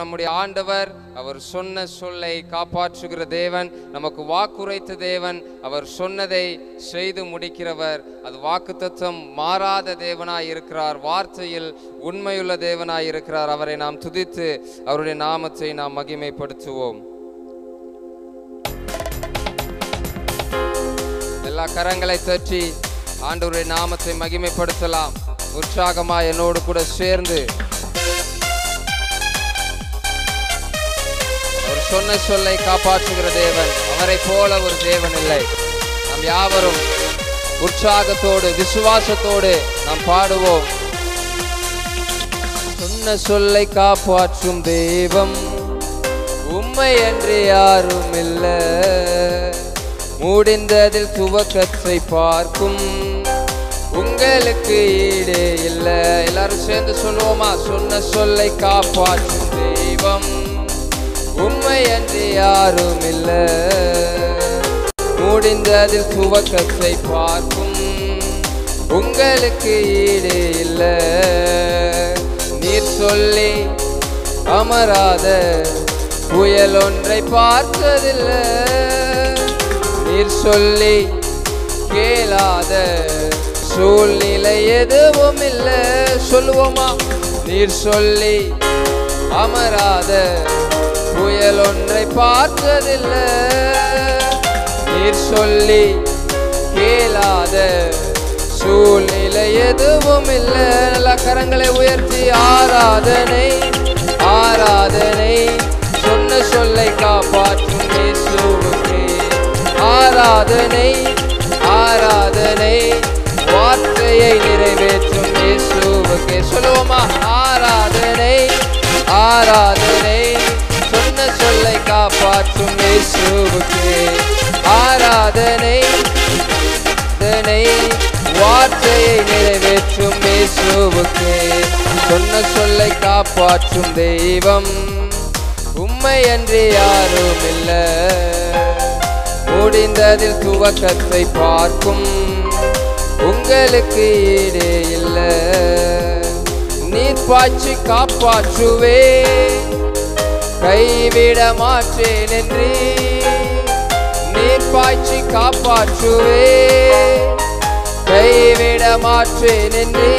நம்முடைய ஆண்டவர் அவர் சொன்ன சொல்லை காப்பாற்றுகிற தேவன் நமக்கு வாக்குரைத்த தேவன் அவர் சொன்னதை செய்து முடிக்கிறவர். அது வாக்குத்தத்தம் மாறாத தேவனாய் இருக்கிறார் வார்த்தையில் உண்மையுள்ள தேவனாய் இருக்கிறார். அவரை நாம் துதித்து அவருடைய நாமத்தை நாம் மகிமைப்படுத்துவோம். எல்லா கரங்களை தற்றி ஆண்டவருடைய நாமத்தை மகிமைப்படுத்தலாம். உற்சாகமா என்னோடு கூட சேர்ந்து அவர் சொன்ன சொல்லை காப்பாற்றுகிற தேவன். அவரை போல ஒரு தேவன் இல்லை நாம் யாவரும் உற்சாகத்தோடு விசுவாசத்தோடு நாம் பாடுவோம். சொன்ன சொல்லை காப்பாற்றும் தெய்வம் உண்மை என்று யாரும் இல்லை முடிந்ததில் துவக்கத்தை பார்க்கும் உங்களுக்கு ஈடே இல்லை. எல்லாரும் சேர்ந்து சொல்லுவோமா? சொன்ன சொல்லை காப்பாற்றும் தெய்வம் உண்மை என்று யாரும் இல்லை முடிந்ததில் துவக்கத்தை பார்க்கும் உங்களுக்கு ஈடு இல்லை. நீர் சொல்லி அமராத புயல் ஒன்றை பார்த்ததில்லை. நீர் சொல்லி கேளாத சூழ்நிலை எதுவும் இல்லை சொல்லுவோமா? நீர் சொல்லி அமராத புயல் ஒன்றை பார்த்ததில்லை. நீர் சொல்லி கேளாத சூழ்நிலை எதுவும் இல்லை. நல்ல கரங்களை உயர்த்தி ஆராதனை ஆராதனை. சொன்ன சொல்லை காப்பாற்றும் இயேசுவுக்கே. ஆராதனை ஆராதனை. இயேசுவுக்கே ஆராதனை ஆராதனை வார்த்தையை நிறைவேற்றும் இயேசுவுக்கு. சொன்ன சொல்லை காப்பாற்றும் தெய்வம். உண்மை அன்றி யாரும் இல்லை. முடிந்ததில் துவக்கத்தை பார்க்கும். உங்களுக்கு ஈடே இல்லை. நீர் பாய்ச்சி காப்பாற்றுவே. கைவிட மாற்றேன் என்றே நீர் பாய்ச்சி காப்பாற்றுவே. கைவிட மாற்றேன் என்று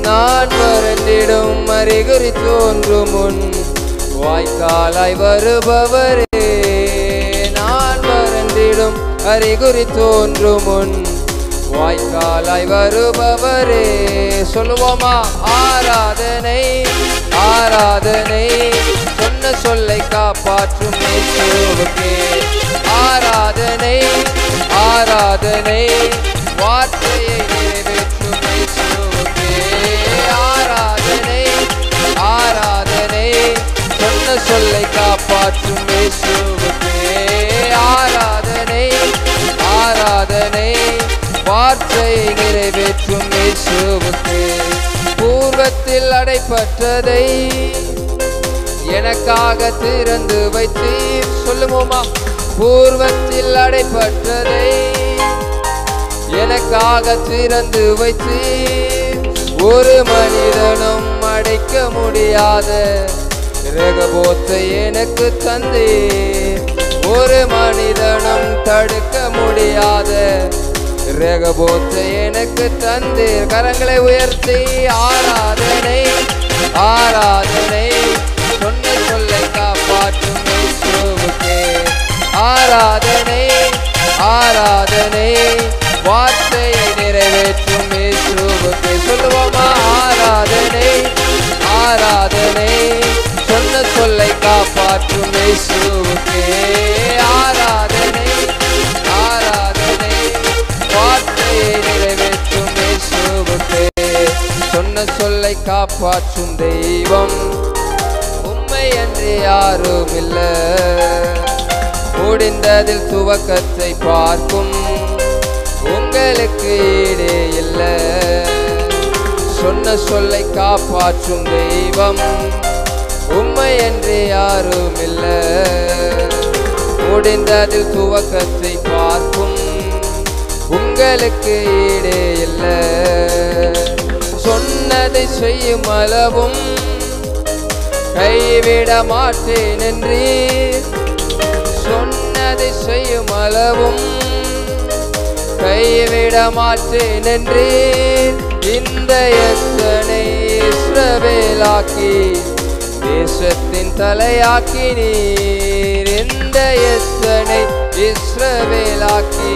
நான் வருந்திடும் அறிகுறி தோன்றும் முன் வாய்க்காலாய் வருபவரே. நான் மறந்திடும் அறிகுறி தோன்றும் முன் வாய்க்காலாய் வருபவரே. சொல்லுவோமா? ஆராதனை ஆராதனை சொன்ன சொல்லை காப்பாற்றும் ஆராதனை ஆராதனை வார்த்தையை நிறைவேற்றும் ஆராதனை ஆராதனை சொன்ன சொல்லை காப்பாற்றும் ஆராதனை ஆராதனை வார்த்தையை நிறைவேற்றும் இயேசுவுக்கே பூர்வத்தில் அடைப்பட்டதை எனக்காக திறந்து வைத்தீர். சொல்லுவோமா? பூர்வத்தில் அடைப்பட்டதை எனக்காக திறந்து வைத்து ஒரு மனிதனும் அடைக்க முடியாத ரகபோத்தை எனக்கு தந்தே ஒரு மனிதனும் தடுக்க முடியாத ரகபோத்தை எனக்கு தந்து கரங்களை உயர்த்தி ஆராதனை ஆராதனை. சொன்ன சொல்லை காப்பாற்றும் இயேசுவுக்கே. ஆராதனை ஆராதனை வார்த்தையை நிறைவேற்றும் இயேசுவுக்கு சொல்லுவோமா? ஆராதனை ஆராதனை சொன்ன சொல்லை காப்பாற்றும் இயேசுவுக்கு. ஆராதனை ஆராதனை வார்த்தையை நிறைவேற்றும் இயேசுவுக்கு. சொன்ன சொல்லை காப்பாற்றும் தெய்வம் உண்மை என்று யாரும் இல்லை முடிந்ததில் துவக்கத்தை பார்க்கும். உங்களுக்கு ஈடே இல்லை. சொன்ன சொல்லை காப்பாற்றும் தெய்வம். உண்மை என்று யாரும் இல்லை. முடிந்ததில் துவக்கத்தை பார்க்கும். உங்களுக்கு ஈடே இல்லை. சொன்னதை செய்யும் அளவும் கைவிட மாட்டேன் என்றீர். செய்யும் கைவிட மாட்டேன் நின்றேன். இந்த எத்தனை இஸ்ரவேலாக்கி தேசத்தின் தலையாக்கி நீர். இந்த எத்தனை இஸ்ரவேலாக்கி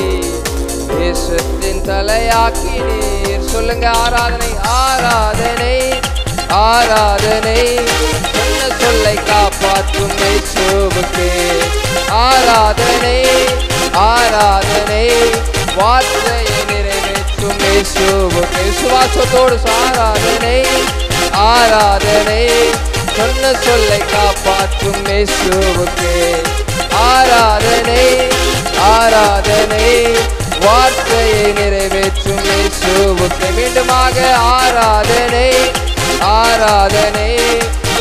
தேசத்தின் தலையாக்கி நீர். சொல்லுங்க ஆராதனை ஆராதனை ஆராதனை. சொன்ன சொல்லை காப்பாற்றும் ஆராதனை. ஆராதனை வார்த்தையை நிறைவேற்றும் இயேசுவுக்கு விசுவாசத்தோடு ஆராதனை ஆராதனை சொன்ன சொல்லை காப்பாற்றும் இயேசுவுக்கு. ஆராதனை ஆராதனை வார்த்தையை நிறைவேற்றும் இயேசுவுக்கு. மீண்டுமாக ஆராதனை ஆராதனை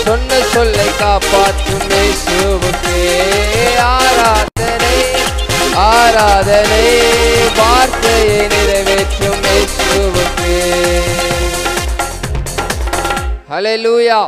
சொன்ன சொல்லை காப்பாற்றும் இயேசுவுக்கு. நிறைவேற்றும்